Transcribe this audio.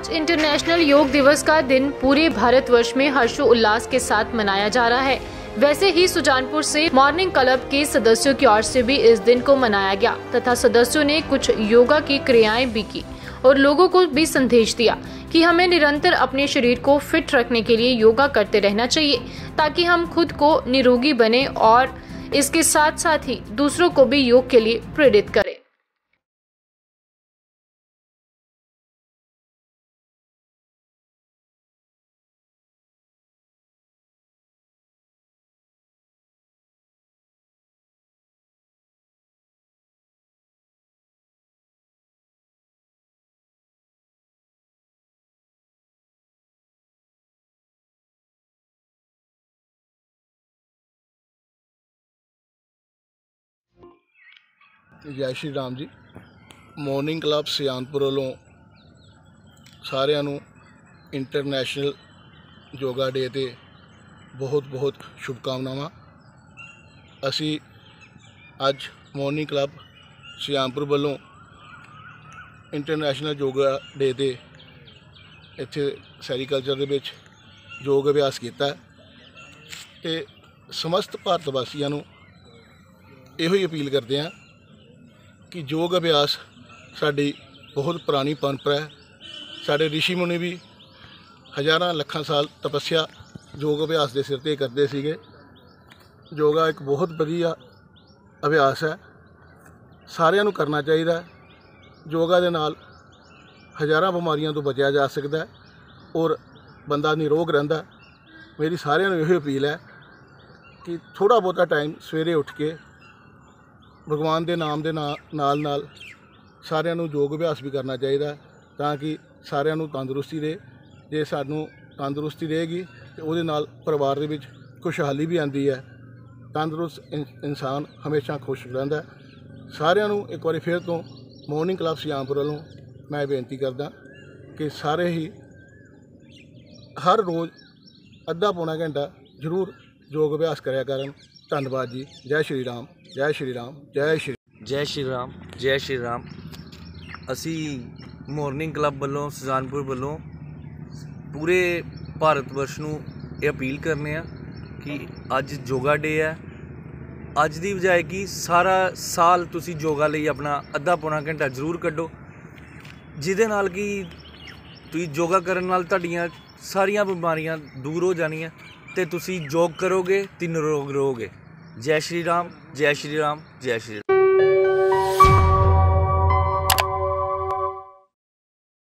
आज इंटरनेशनल योग दिवस का दिन पूरे भारतवर्ष में हर्षोल्लास के साथ मनाया जा रहा है। वैसे ही सुजानपुर से मॉर्निंग क्लब के सदस्यों की ओर से भी इस दिन को मनाया गया, तथा सदस्यों ने कुछ योगा की क्रियाएँ भी की और लोगों को भी संदेश दिया कि हमें निरंतर अपने शरीर को फिट रखने के लिए योगा करते रहना चाहिए, ताकि हम खुद को निरोगी बने और इसके साथ साथ ही दूसरों को भी योग के लिए प्रेरित करें। ਜੈ ਸ਼੍ਰੀ ਰਾਮ ਜੀ। ਮਾਰਨਿੰਗ ਕਲੱਬ ਸਿਆਨਪੁਰ ਵੱਲੋਂ ਸਾਰਿਆਂ ਨੂੰ ਇੰਟਰਨੈਸ਼ਨਲ ਯੋਗਾ ਡੇ ਤੇ ਬਹੁਤ ਬਹੁਤ ਸ਼ੁਭਕਾਮਨਾਵਾਂ। ਅਸੀਂ ਅੱਜ ਮਾਰਨਿੰਗ ਕਲੱਬ ਸਿਆਨਪੁਰ ਵੱਲੋਂ ਇੰਟਰਨੈਸ਼ਨਲ ਯੋਗਾ ਡੇ ਤੇ ਇੱਥੇ ਸੈਰੀਕਲਚਰ ਦੇ ਵਿੱਚ ਯੋਗ ਅਭਿਆਸ ਕੀਤਾ ਹੈ ਤੇ ਸਮਸਤ ਭਾਰਤ ਵਾਸੀਆਂ ਨੂੰ ਇਹੋ ਹੀ ਅਪੀਲ ਕਰਦੇ ਹਾਂ ਕਿ ਯੋਗ ਅਭਿਆਸ ਸਾਡੀ ਬਹੁਤ ਪੁਰਾਣੀ ਪਰੰਪਰਾ ਹੈ। ਸਾਡੇ ઋષਿ ਮੁਨੀ ਵੀ ਹਜ਼ਾਰਾਂ ਲੱਖਾਂ ਸਾਲ ਤਪੱਸਿਆ ਯੋਗ ਅਭਿਆਸ ਦੇ ਸਿਰ ਤੇ ਕਰਦੇ ਸੀਗੇ। ਯੋਗਾ ਇੱਕ ਬਹੁਤ ਵਧੀਆ ਅਭਿਆਸ ਹੈ। ਸਾਰਿਆਂ ਨੂੰ ਕਰਨਾ ਚਾਹੀਦਾ ਯੋਗਾ ਦੇ ਨਾਲ ਹਜ਼ਾਰਾਂ ਬਿਮਾਰੀਆਂ ਤੋਂ ਬਚਿਆ ਜਾ ਸਕਦਾ ਔਰ ਬੰਦਾ ਨਿਰੋਗ ਰਹਿੰਦਾ ਮੇਰੀ ਸਾਰਿਆਂ ਨੂੰ ਇਹੋ ਅਪੀਲ ਹੈ ਕਿ ਥੋੜਾ ਬਹੁਤਾ ਟਾਈਮ ਸਵੇਰੇ ਉੱਠ ਕੇ ਭਗਵਾਨ ਦੇ ਨਾਮ ਦੇ ਨਾਲ ਨਾਲ ਸਾਰਿਆਂ ਨੂੰ ਯੋਗ ਅਭਿਆਸ ਵੀ ਕਰਨਾ ਚਾਹੀਦਾ ਤਾਂ ਕਿ ਸਾਰਿਆਂ ਨੂੰ ਤੰਦਰੁਸਤੀ ਰਹੇ। ਜੇ ਸਾਨੂੰ ਤੰਦਰੁਸਤੀ ਰਹੇਗੀ ਤੇ ਉਹਦੇ ਨਾਲ ਪਰਿਵਾਰ ਦੇ ਵਿੱਚ ਖੁਸ਼ਹਾਲੀ ਵੀ ਆਉਂਦੀ ਹੈ। ਤੰਦਰੁਸਤ ਇਨ- ਇਨਸਾਨ ਹਮੇਸ਼ਾ ਖੁਸ਼ ਰਹਿੰਦਾ ਸਾਰਿਆਂ ਨੂੰ ਇੱਕ ਵਾਰੀ ਫਿਰ ਤੋਂ ਮਾਰਨਿੰਗ ਕਲੱਬ ਸਿਆਮਪੁਰ ਵੱਲੋਂ ਮੈਂ ਬੇਨਤੀ ਕਰਦਾ ਕਿ ਸਾਰੇ ਹੀ ਹਰ ਰੋਜ਼ ਅੱਧਾ ਪੌਣਾ ਘੰਟਾ ਜ਼ਰੂਰ ਯੋਗ ਅਭਿਆਸ ਕਰਿਆ ਕਰਨ। ਧੰਨਵਾਦ ਜੀ। ਜੈ ਸ਼੍ਰੀ ਰਾਮ, ਜੈ ਸ਼੍ਰੀ ਰਾਮ, ਜੈ ਸ਼੍ਰੀ ਜੈ ਸ਼੍ਰੀ ਰਾਮ, ਜੈ ਸ਼੍ਰੀ ਰਾਮ। ਅਸੀਂ ਮਾਰਨਿੰਗ ਕਲੱਬ ਵੱਲੋਂ, ਸੁਜਾਨਪੁਰ ਵੱਲੋਂ ਪੂਰੇ ਭਾਰਤ ਵਰਸ਼ ਨੂੰ ਇਹ ਅਪੀਲ ਕਰਨੇ ਆ ਕਿ ਅੱਜ ਯੋਗਾ ਡੇ ਹੈ। ਅੱਜ ਦੀ ਬਜਾਏ ਕਿ ਸਾਰਾ ਸਾਲ ਤੁਸੀਂ ਯੋਗਾ ਲਈ ਆਪਣਾ ਅੱਧਾ ਪੌਣਾ ਘੰਟਾ ਜ਼ਰੂਰ ਕੱਢੋ, ਜਿਹਦੇ ਨਾਲ ਕਿ ਤੁਸੀਂ ਯੋਗਾ ਕਰਨ ਨਾਲ ਤੁਹਾਡੀਆਂ ਸਾਰੀਆਂ ਬਿਮਾਰੀਆਂ ਦੂਰ ਹੋ ਜਾਣੀਆਂ। ਤੇ ਤੁਸੀਂ ਯੋਗ ਕਰੋਗੇ ਤਿੰਨ ਨਿਰੋਗ ਰਹੋਗੇ। ਜੈ ਸ਼੍ਰੀ ਰਾਮ, ਜੈ ਸ਼੍ਰੀ ਰਾਮ, ਜੈ ਸ਼੍ਰੀ ਰਾਮ।